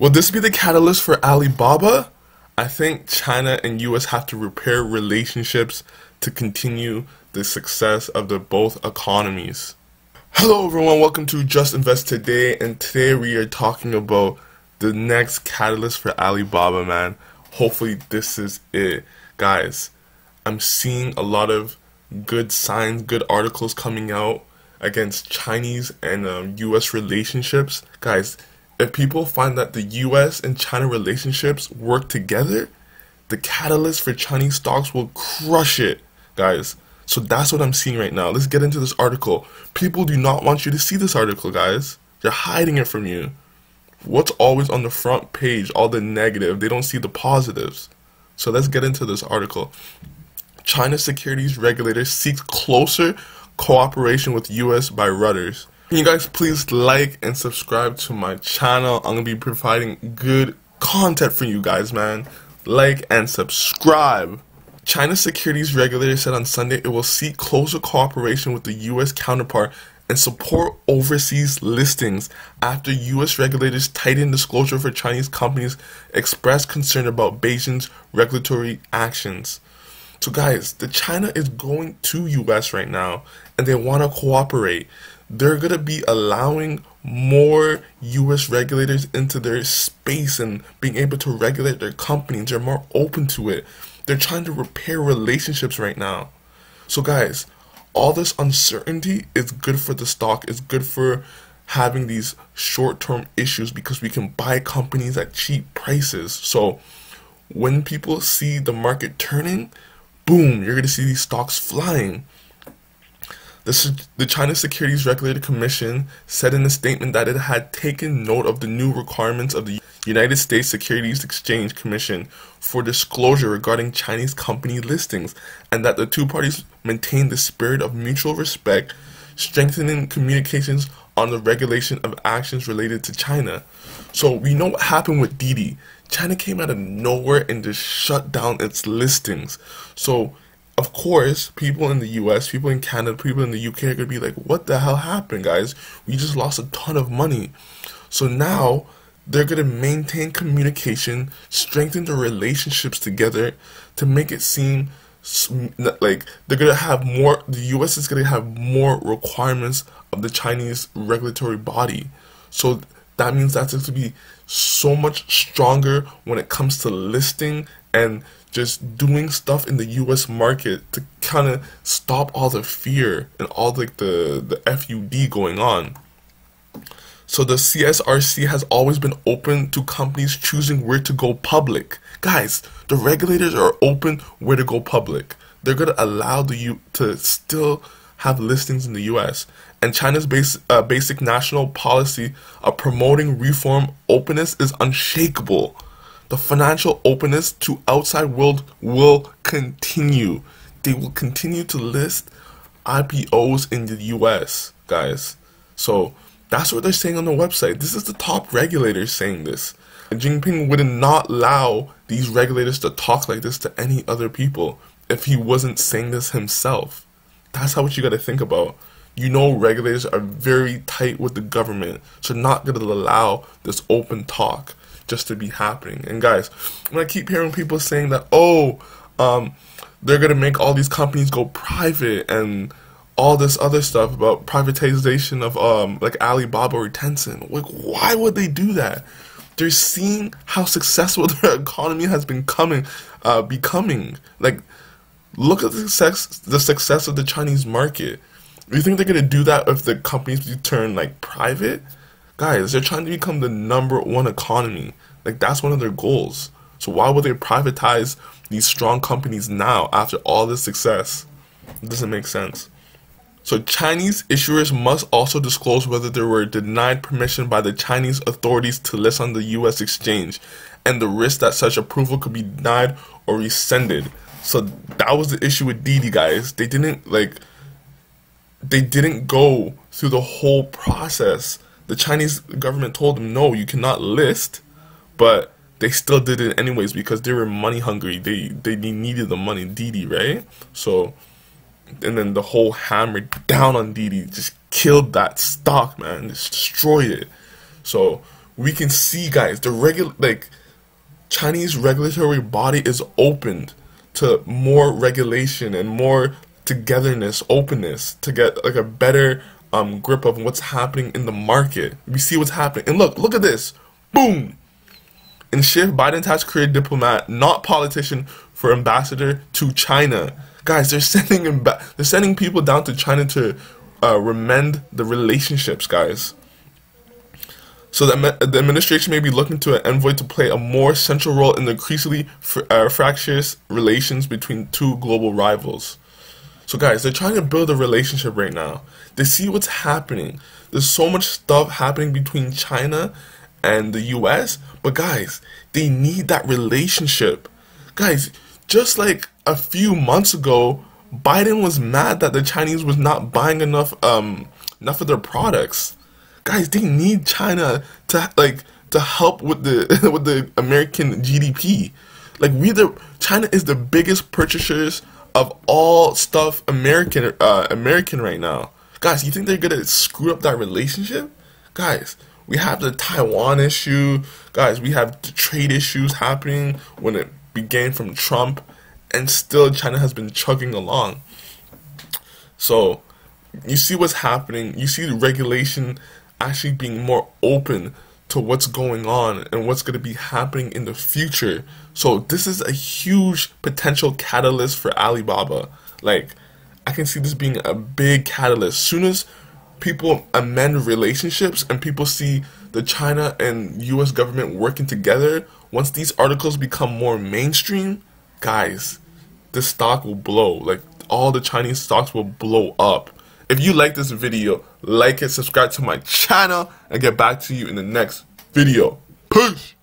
Will this be the catalyst for Alibaba? I think China and US have to repair relationships to continue the success of the both economies. Hello everyone, welcome to Just Invest Today and today we are talking about the next catalyst for Alibaba, man. Hopefully this is it. Guys, I'm seeing a lot of good signs, good articles coming out against Chinese and um, US relationships. Guys, if people find that the US and China relationships work together, the catalyst for Chinese stocks will crush it, guys. So that's what I'm seeing right now. Let's get into this article. People do not want you to see this article, guys. They're hiding it from you. What's always on the front page, all the negative, they don't see the positives. So let's get into this article. China securities regulator seeks closer cooperation with US by Reuters. Can you guys please like and subscribe to my channel? I'm gonna be providing good content for you guys, man. Like and subscribe. China's securities regulator said on Sunday it will seek closer cooperation with the US counterpart and support overseas listings after US regulators tightened disclosure for Chinese companies expressed concern about Beijing's regulatory actions. So guys, the China is going to US right now and they want to cooperate they're going to be allowing more US regulators into their space and being able to regulate their companies. They're more open to it. They're trying to repair relationships right now. So, guys, all this uncertainty is good for the stock, it's good for having these short term issues because we can buy companies at cheap prices. So, when people see the market turning, boom, you're going to see these stocks flying. The, the China Securities Regulatory Commission said in a statement that it had taken note of the new requirements of the United States Securities Exchange Commission for disclosure regarding Chinese company listings and that the two parties maintained the spirit of mutual respect, strengthening communications on the regulation of actions related to China. So we know what happened with Didi. China came out of nowhere and just shut down its listings. So of course, people in the US, people in Canada, people in the UK are going to be like, what the hell happened, guys? We just lost a ton of money. So now they're going to maintain communication, strengthen the relationships together to make it seem like they're going to have more, the US is going to have more requirements of the Chinese regulatory body. So that means that's going to be so much stronger when it comes to listing and just doing stuff in the US market to kind of stop all the fear and all like the, the FUD going on. So the CSRC has always been open to companies choosing where to go public. Guys, the regulators are open where to go public. They're going to allow the U to still have listings in the US. And China's base, uh, basic national policy of promoting reform openness is unshakable the financial openness to outside world will continue. They will continue to list IPOs in the US, guys. So that's what they're saying on the website. This is the top regulators saying this. Jinping would not allow these regulators to talk like this to any other people if he wasn't saying this himself. That's how what you got to think about. You know, regulators are very tight with the government, so not going to allow this open talk just to be happening. And guys, when I keep hearing people saying that, oh, um, they're gonna make all these companies go private and all this other stuff about privatization of um like Alibaba or Tencent. Like, why would they do that? They're seeing how successful their economy has been coming, uh, becoming. Like, look at the success, the success of the Chinese market. You think they're gonna do that if the companies turn like private? Guys, they're trying to become the number one economy. Like that's one of their goals. So why would they privatize these strong companies now after all this success? It doesn't make sense. So Chinese issuers must also disclose whether they were denied permission by the Chinese authorities to list on the US exchange and the risk that such approval could be denied or rescinded. So that was the issue with Didi guys. They didn't like they didn't go through the whole process the Chinese government told them, no, you cannot list, but they still did it anyways because they were money hungry. They they needed the money, Didi, right? So, and then the whole hammer down on Didi just killed that stock, man, just destroyed it. So we can see, guys, the regular like Chinese regulatory body is opened to more regulation and more togetherness, openness to get like a better um, grip of what's happening in the market. We see what's happening, and look, look at this, boom. And shift, Biden has created diplomat, not politician, for ambassador to China. Guys, they're sending him back. They're sending people down to China to uh, remend the relationships, guys. So the, the administration may be looking to an envoy to play a more central role in the increasingly fr uh, fractious relations between two global rivals. So guys, they're trying to build a relationship right now. They see what's happening. There's so much stuff happening between China and the US, but guys, they need that relationship. Guys, just like a few months ago, Biden was mad that the Chinese was not buying enough um enough of their products. Guys, they need China to like to help with the with the American GDP. Like we the China is the biggest purchasers of all stuff American uh, American right now. Guys, you think they're gonna screw up that relationship? Guys, we have the Taiwan issue. Guys, we have the trade issues happening when it began from Trump, and still China has been chugging along. So, you see what's happening. You see the regulation actually being more open to what's going on and what's going to be happening in the future. So this is a huge potential catalyst for Alibaba. Like I can see this being a big catalyst. Soon as people amend relationships and people see the China and US government working together, once these articles become more mainstream, guys, the stock will blow. Like all the Chinese stocks will blow up. If you like this video, like it, subscribe to my channel, and get back to you in the next video. Peace!